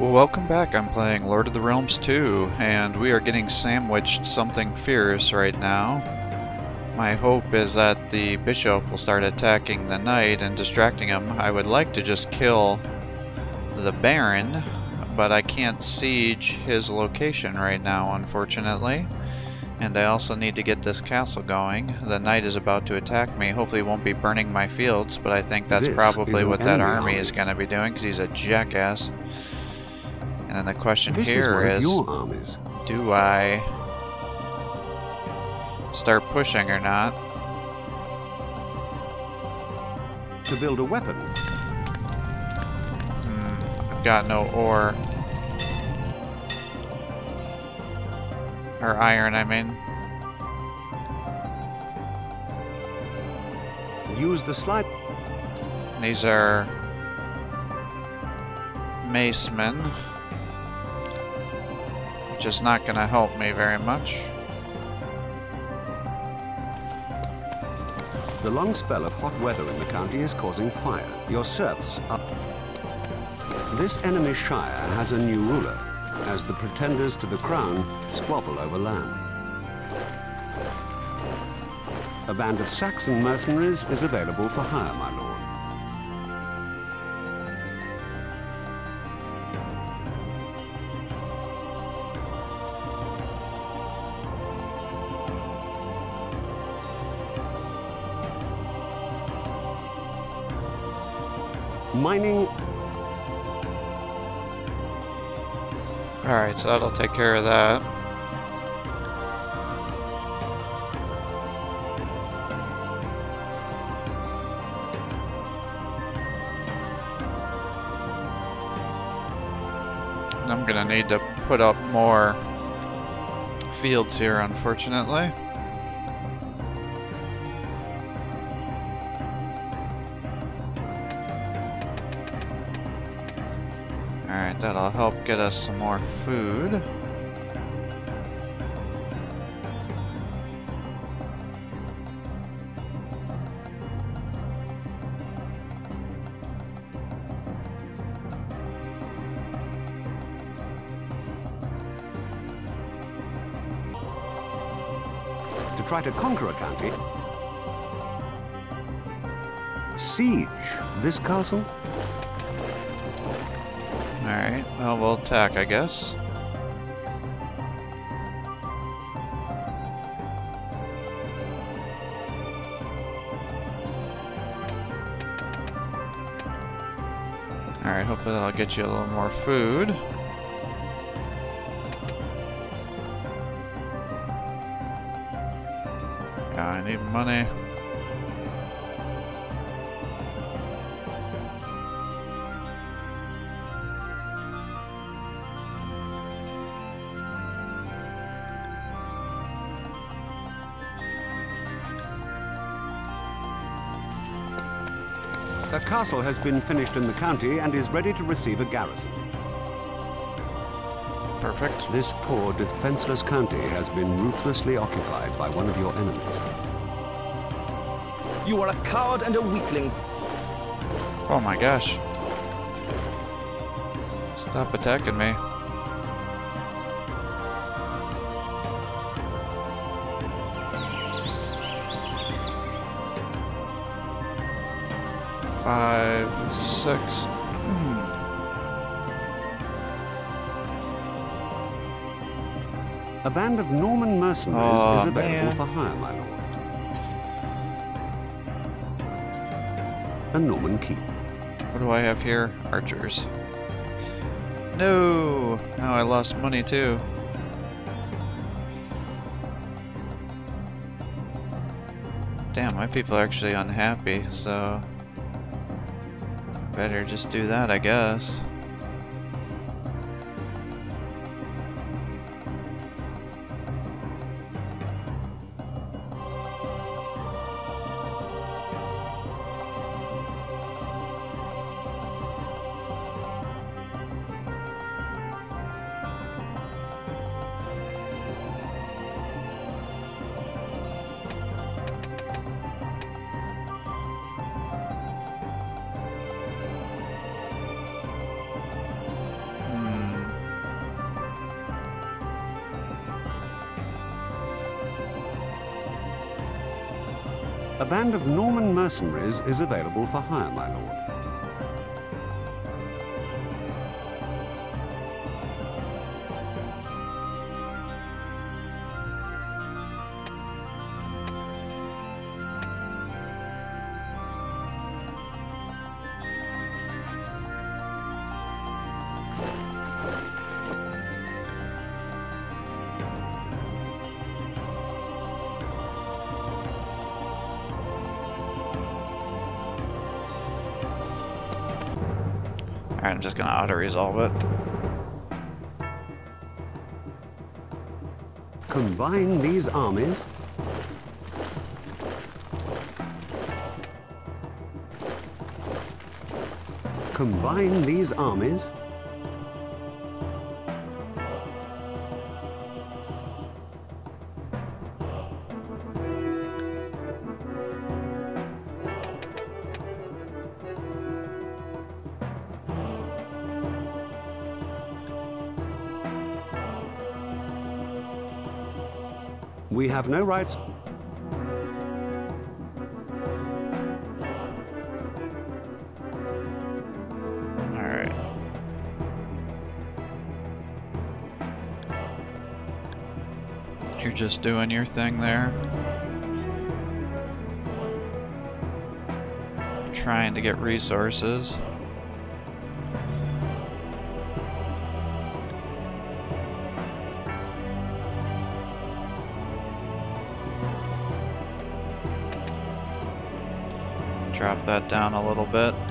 Well, welcome back. I'm playing Lord of the Realms 2, and we are getting sandwiched something fierce right now. My hope is that the bishop will start attacking the knight and distracting him. I would like to just kill the baron, but I can't siege his location right now, unfortunately. And I also need to get this castle going. The knight is about to attack me. Hopefully he won't be burning my fields, but I think that's This probably what that army army. is going to be doing, because he's a jackass. And then the question This is here of is, do I start pushing or not? To build a weapon. Hmm, I've got no ore. Or iron, I mean. Use the slide. These are macemen, which is not going to help me very much. The long spell of hot weather in the county is causing fire. Your serfs are... This enemy shire has a new ruler, as the pretenders to the crown squabble over land. A band of Saxon mercenaries is available for hire, my lord. Mining Alright, so that'll take care of that. I'm gonna need to put up more fields here, unfortunately. Get us some more food. to try to conquer a county. Siege this castle? Alright, well, we'll attack, I guess. Alright, hopefully that'll get you a little more food. Yeah, I need money. Castle has been finished in the county and is ready to receive a garrison. Perfect. This poor, defenseless county has been ruthlessly occupied by one of your enemies. You are a coward and a weakling. Oh my gosh. Stop attacking me. Five, six. A band of Norman mercenaries Aw, is available man. for hire, my lord. A Norman keep. What do I have here? Archers. No! Now I lost money too. Damn, my people are actually unhappy, so... Better just do that, I guess. A band of Norman mercenaries is available for hire, my lord. I'm just gonna auto-resolve it. Combine these armies. Combine these armies. We have no rights. Alright. You're just doing your thing there. Trying to get resources. Down a little bit.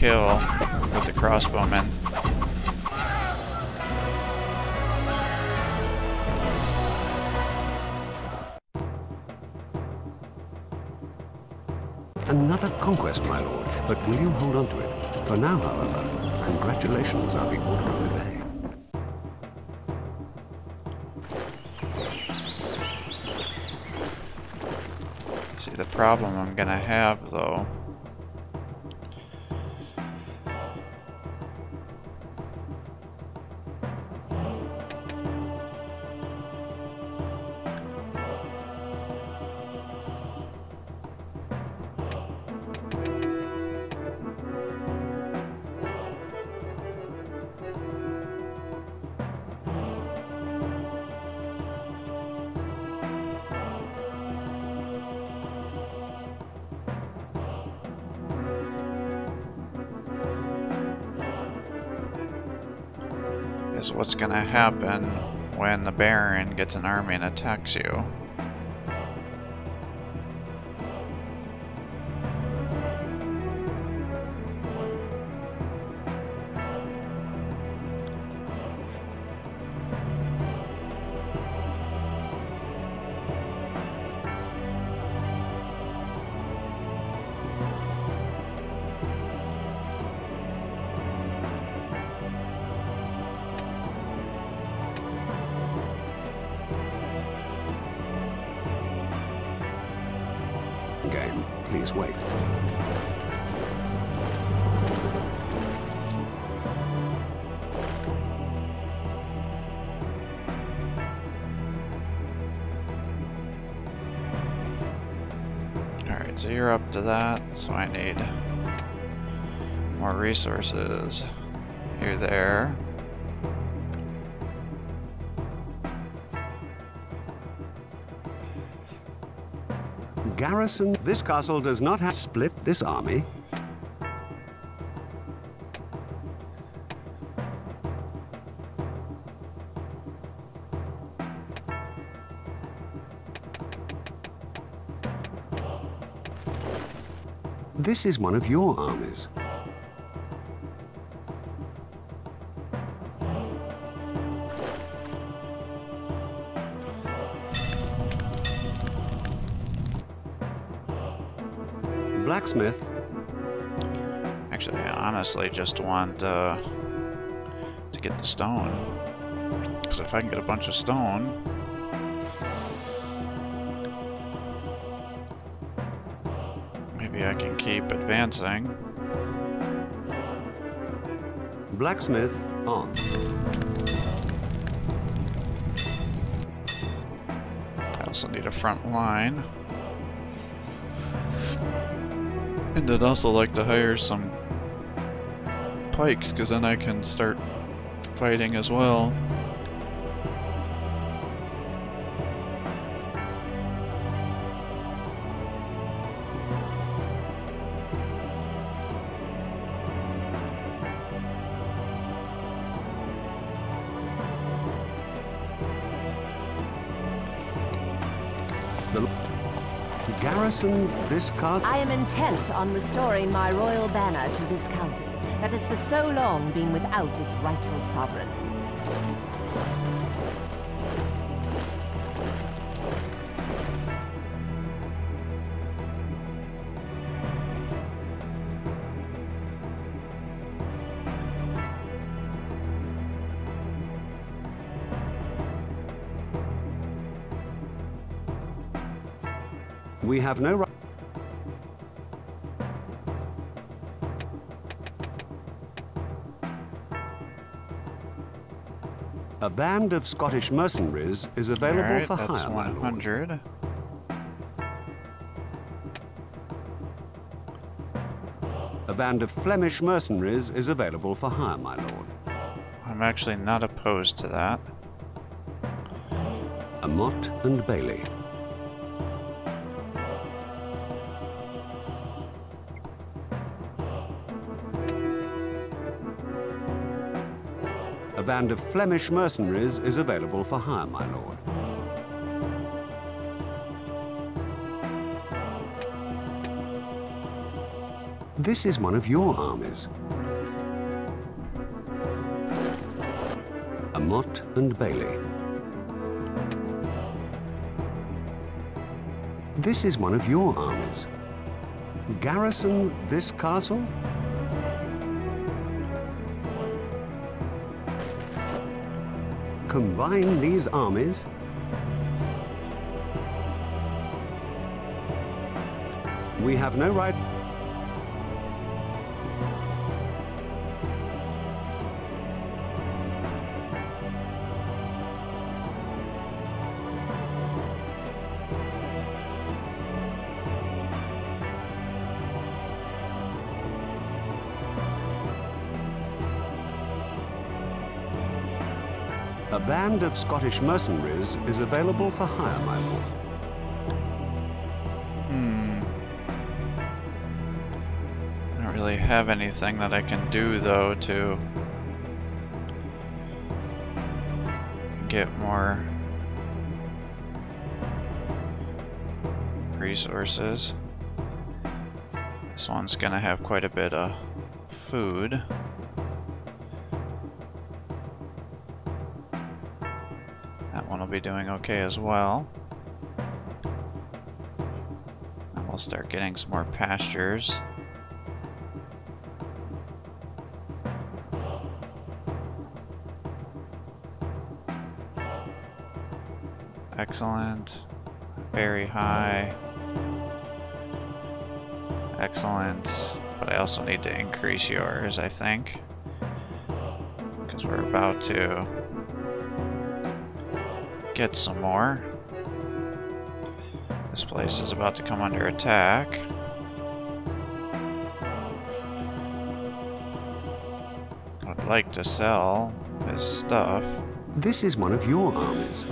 kill with the crossbowmen. Another conquest, my lord, but will you hold on to it? For now, however, congratulations are the order of the day. See, the problem I'm gonna have, though, gonna happen when the Baron gets an army and attacks you. Wait. Alright, so you're up to that, so I need more resources. You're there. Garrison, this castle does not have split this army. This is one of your armies. Honestly just want uh, to get the stone. Because if I can get a bunch of stone, maybe I can keep advancing. blacksmith on. I also need a front line. And I'd also like to hire some pikes, because then I can start fighting as well. Garrison, this castle. I am intent on restoring my royal banner to this county that has for so long been without its rightful sovereign. We have no right. Band of Scottish mercenaries is available Alright, for that's hire, lord. 100. A band of Flemish mercenaries is available for hire, my lord. I'm actually not opposed to that. A Motte and Bailey. Band of Flemish mercenaries is available for hire, my lord. This is one of your armies. A Motte and Bailey. This is one of your armies. Garrison this castle? combine these armies. We have no right band of Scottish mercenaries is available for hire, lord. Hmm. I don't really have anything that I can do though to get more resources. This one's gonna have quite a bit of food. Be doing okay as well. And we'll start getting some more pastures. Excellent. Very high. Excellent. But I also need to increase yours, I think. Because we're about to get some more. This place is about to come under attack. I'd like to sell this stuff. This is one of your armies.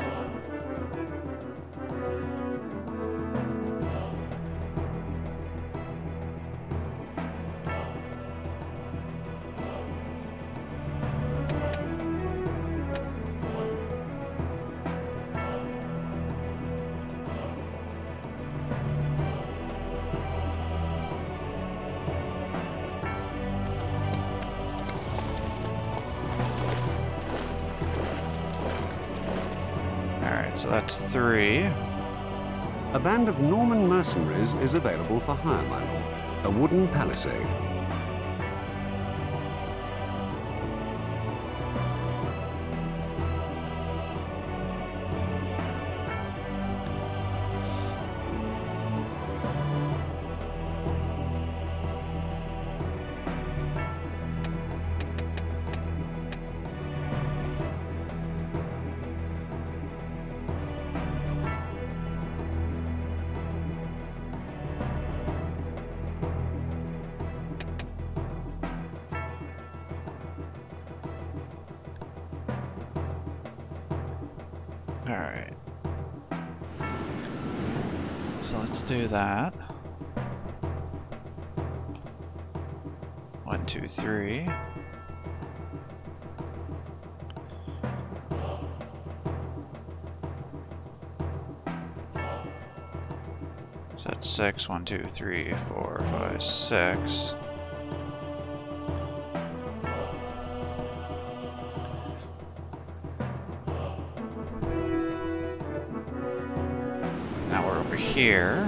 Is available for hire, my lord. A wooden palisade. Do that. One, two, three. So that's six. One, two, three, four, five, six. Now we're over here.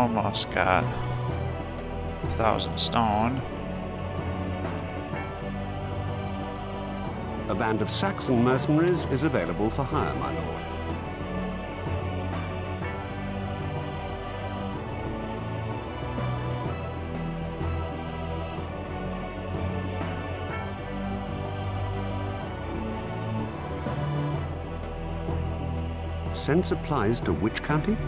Almost got a thousand stone. A band of Saxon mercenaries is available for hire, my lord. Send supplies to which county?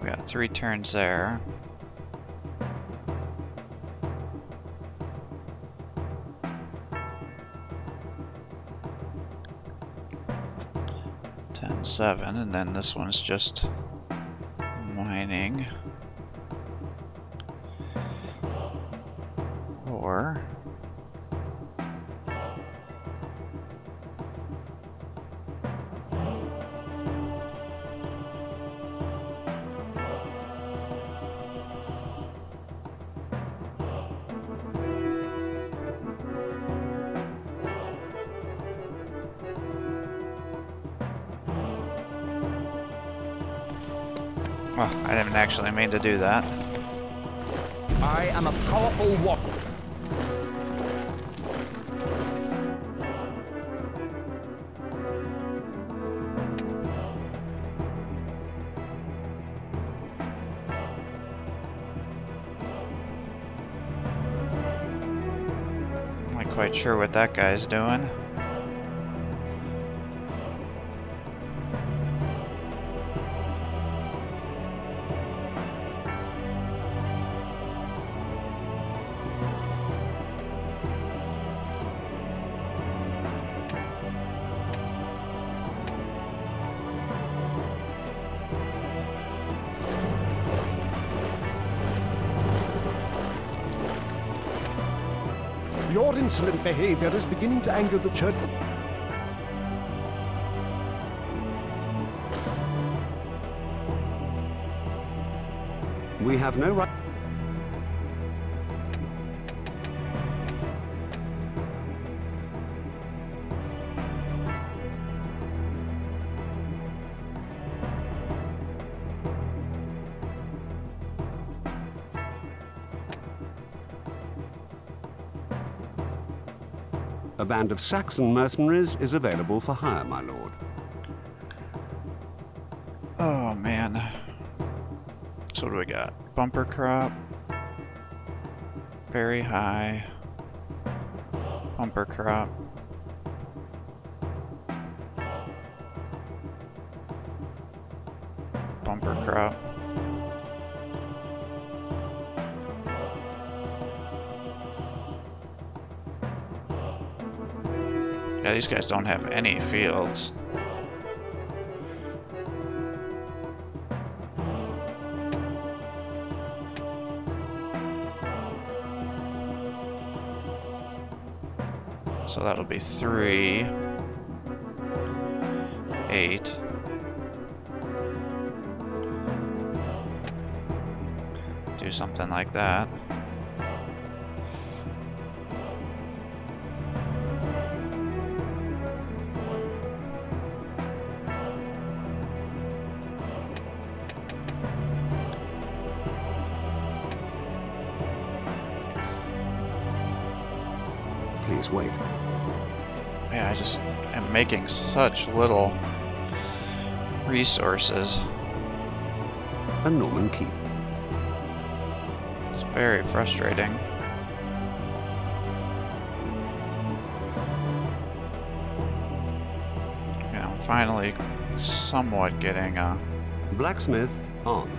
We got three turns there. Ten, seven, and then this one's just didn't actually mean to do that. I am a powerful warrior. Not quite sure what that guy's doing. Your insolent behavior is beginning to anger the church. We have no right... band of Saxon mercenaries is available for hire, my lord. Oh man. So what do we got? Bumper crop. Very high. Bumper crop. Yeah, these guys don't have any fields. So that'll be three, eight. Do something like that. Making such little resources. A Norman keep. It's very frustrating. Yeah, I'm finally somewhat getting a Blacksmith on.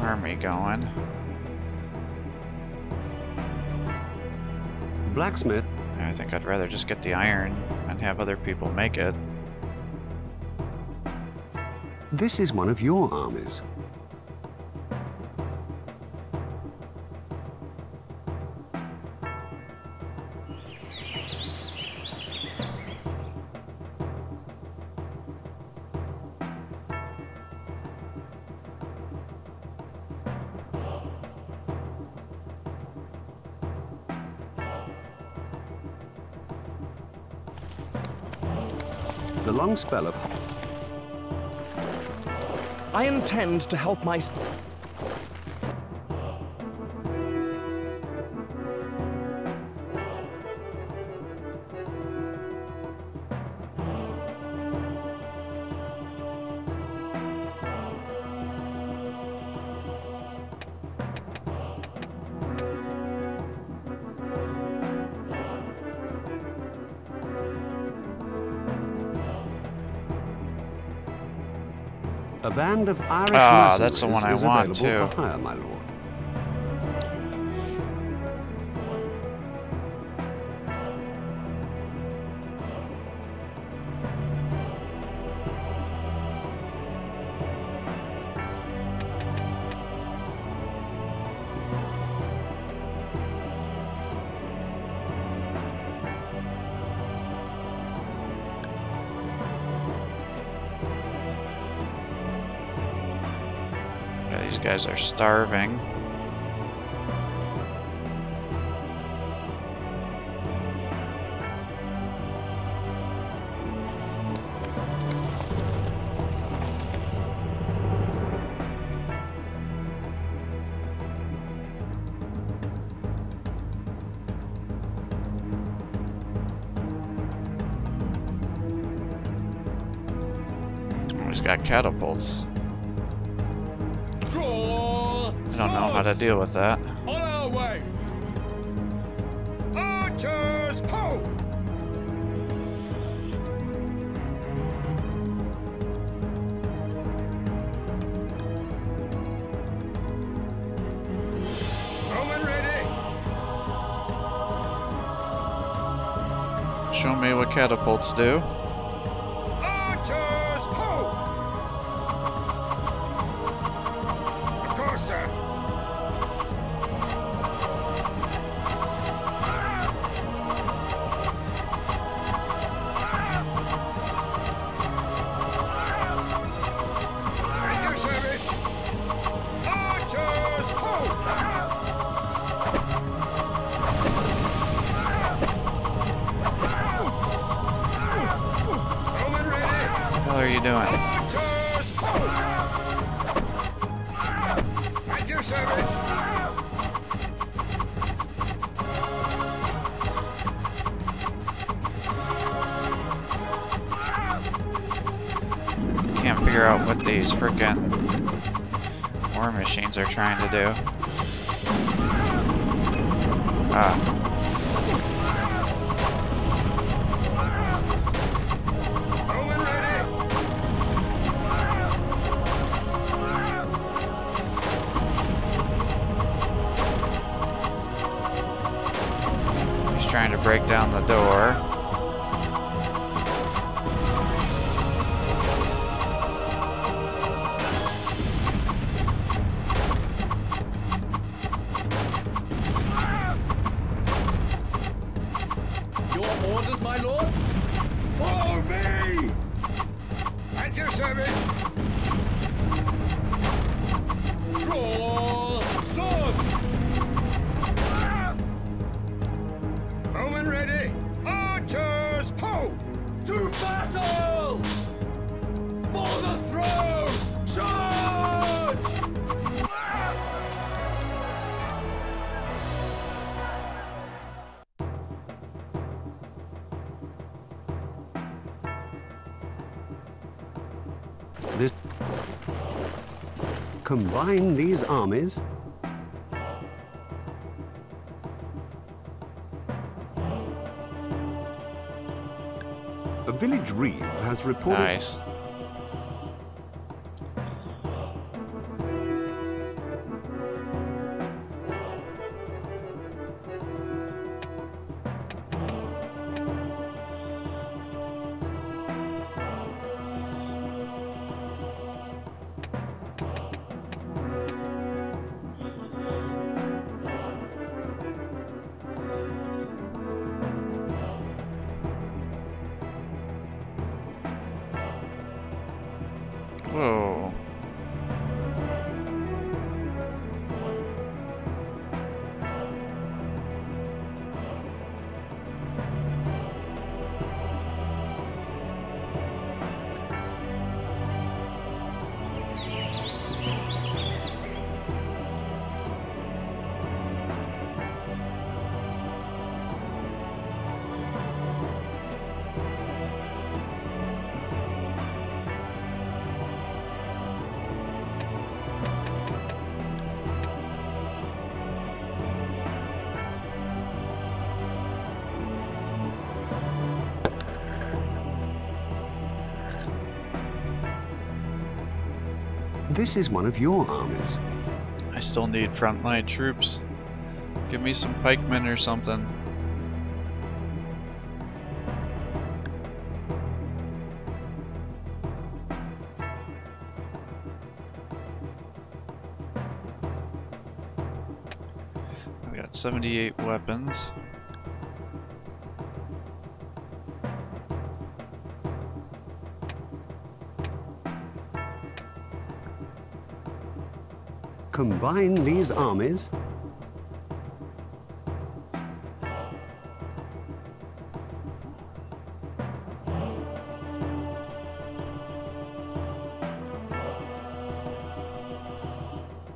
army going. Blacksmith I think I'd rather just get the iron have other people make it. This is one of your armies. Spell I intend to help my... band of Irish Ah, that's the one I want, too. Hire, my lord. Guys are starving. He's got catapults. Don't know how to deal with that. On our way! Archers, ho! Show me what catapults do. Are trying to do. Ah, he's trying to break down the door. Combine these armies. A village reeve has reported this is one of your armies. I still need frontline troops. Give me some pikemen or something. We got 78 weapons. Combine these armies?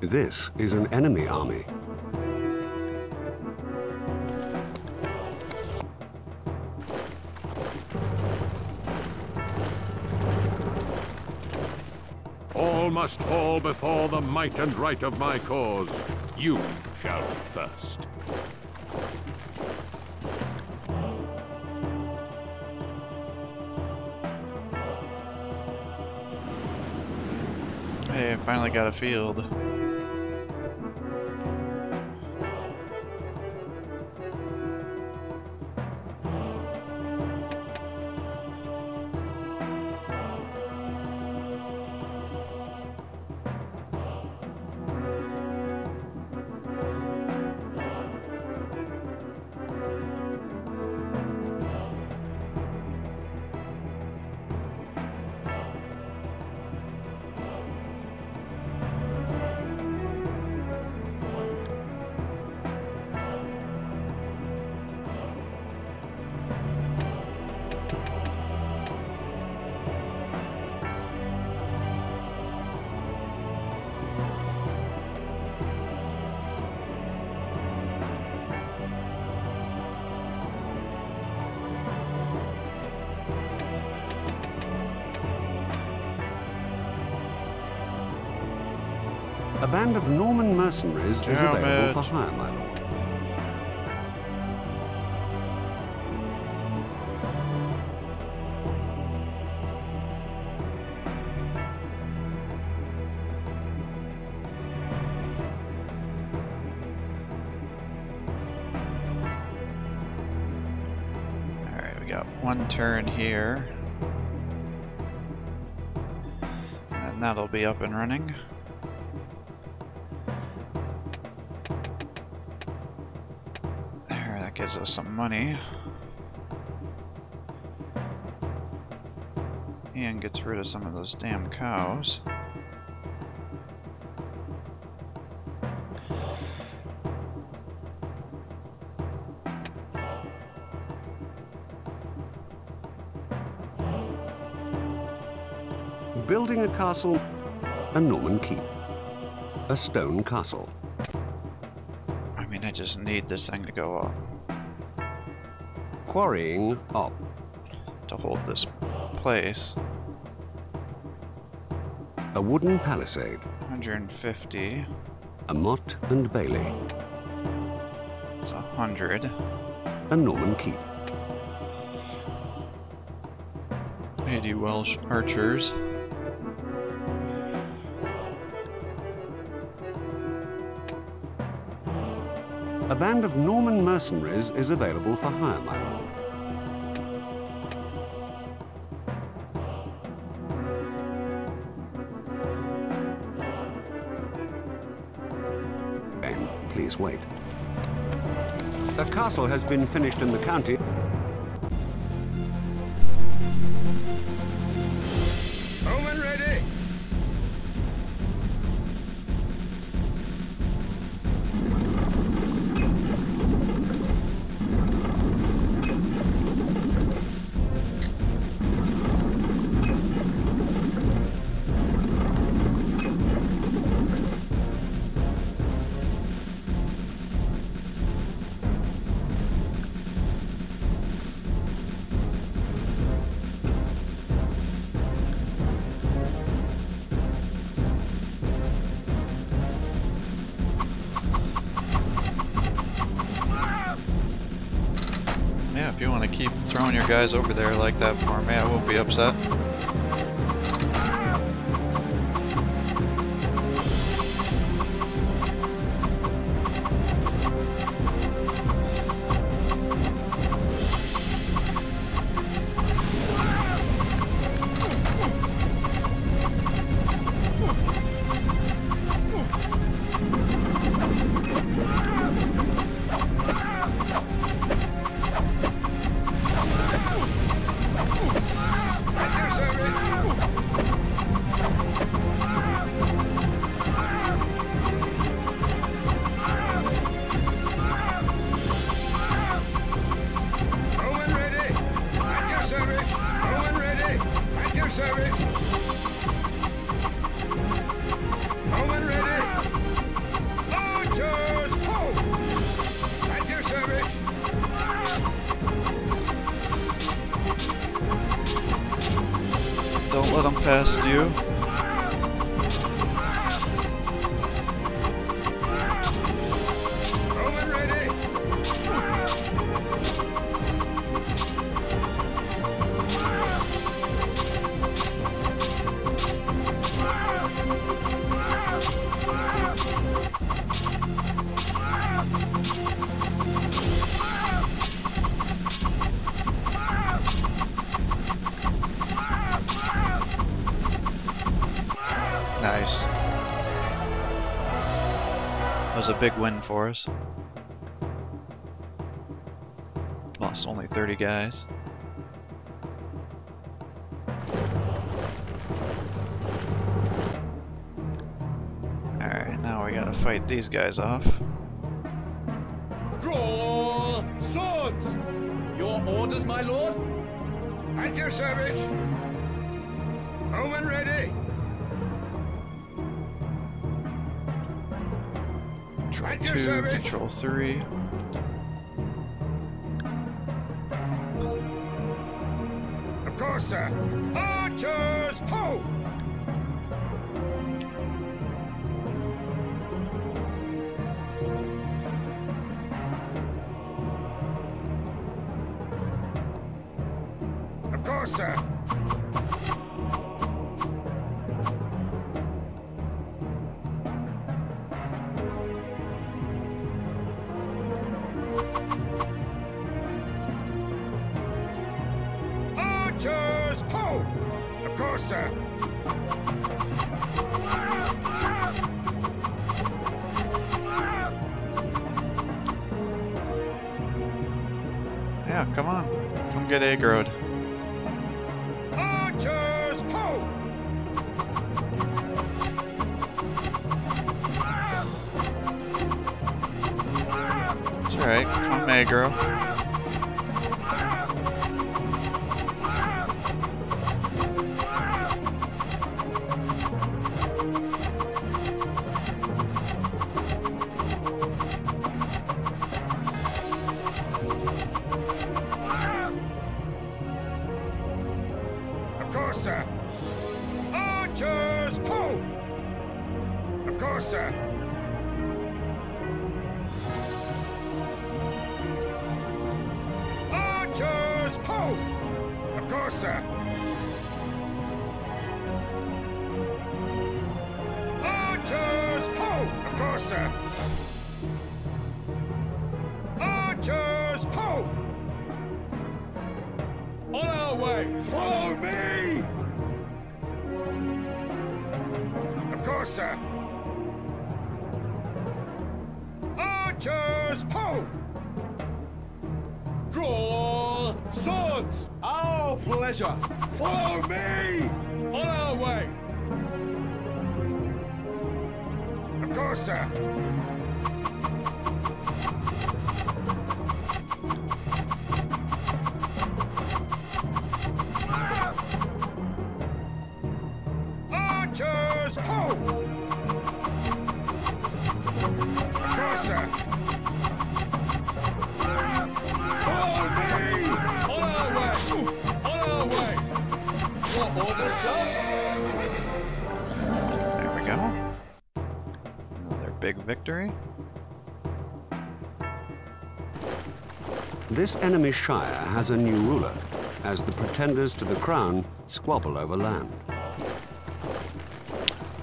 This is an enemy army. Must fall before the might and right of my cause. You shall first. Hey, I finally got a field. Band of Norman mercenaries is available it. for hire, my lord. Alright, we got one turn here. And that'll be up and running. Gives us some money. And gets rid of some of those damn cows. Building a castle, a Norman keep. A stone castle. I mean, I just need this thing to go up Quarrying up. to hold this place. A wooden palisade. 150. A motte and bailey. It's a hundred. A Norman keep. 80 Welsh archers. A band of Norman mercenaries is available for hire, my lord. Ben, please wait. A castle has been finished in the county. Guys over there like that for me, I won't be upset. Past you. Was a big win for us. Lost only 30 guys. Alright, now we gotta fight these guys off. Draw swords! Your orders, my lord? At your service. Roman ready. Control 2, service. Control 3. Of course, sir. Oh, Archers! Of course, sir. Yeah, come on. Come get aggroed. Archers! It's alright, come aggro. Way! Follow me! Of course, sir. Archers, ho! Draw swords! Our pleasure! Follow me! On our way! Of course, sir. This enemy shire has a new ruler, as the pretenders to the crown squabble over land.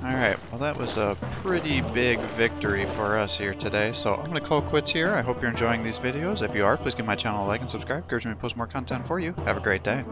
Alright, well that was a pretty big victory for us here today, so I'm going to call quits here. I hope you're enjoying these videos. If you are, please give my channel a like and subscribe. Encourage me to post more content for you. Have a great day.